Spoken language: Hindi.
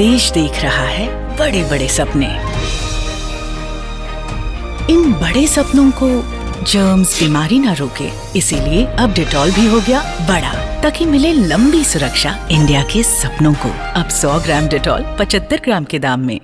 देश देख रहा है बड़े बड़े सपने। इन बड़े सपनों को जर्म्स बीमारी ना रोके, इसीलिए अब डिटॉल भी हो गया बड़ा, ताकि मिले लंबी सुरक्षा इंडिया के सपनों को। अब 100 ग्राम डिटॉल 75 ग्राम के दाम में।